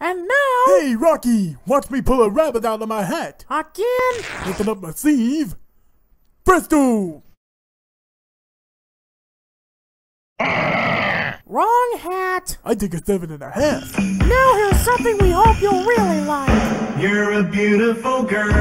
And now, Hey, Rocky, watch me pull a rabbit out of my hat. again, Open up my sleeve. Presto! wrong hat. I take a seven and a half. Now here's something we hope you'll really like. You're a beautiful girl.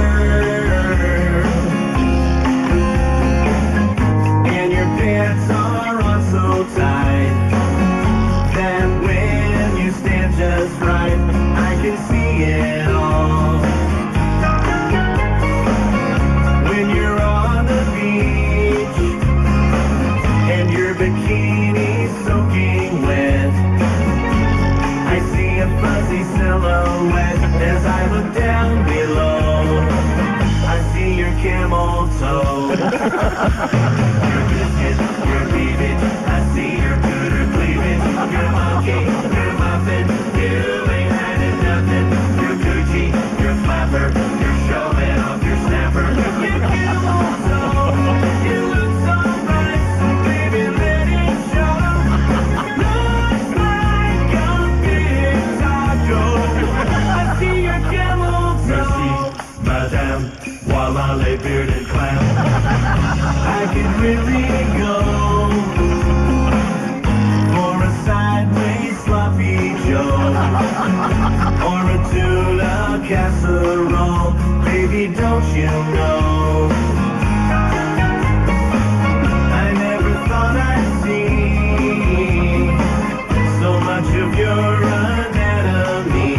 Voila les bearded clam. I could really go for a sideways sloppy Joe or a tuna casserole. Baby, don't you know? I never thought I'd see so much of your anatomy.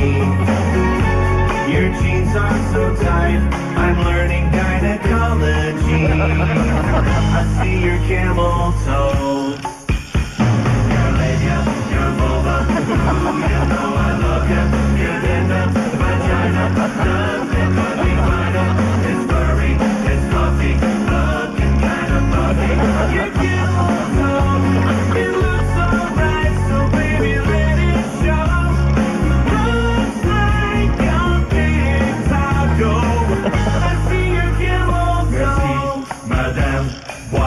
Your jeans are so tight,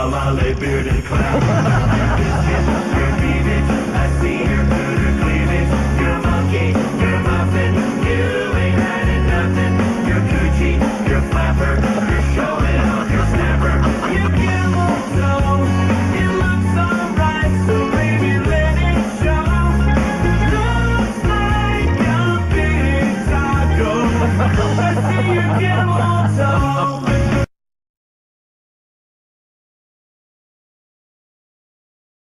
la la lay bearded clown. I see your booter cleavage. You're monkey, you're muffin. You ain't had nothing. You're coochie, you're flapper. You're showing off your snapper. You. It looks alright, so baby let it show. Looks like a big taco. I see.